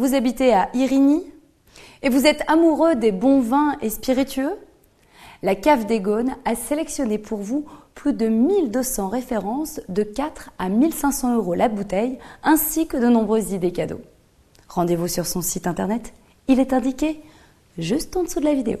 Vous habitez à Irigny Et vous êtes amoureux des bons vins et spiritueux La Cave des Gaunes a sélectionné pour vous plus de 1200 références de 4 à 1500 euros la bouteille, ainsi que de nombreuses idées cadeaux. Rendez-vous sur son site internet, il est indiqué juste en dessous de la vidéo.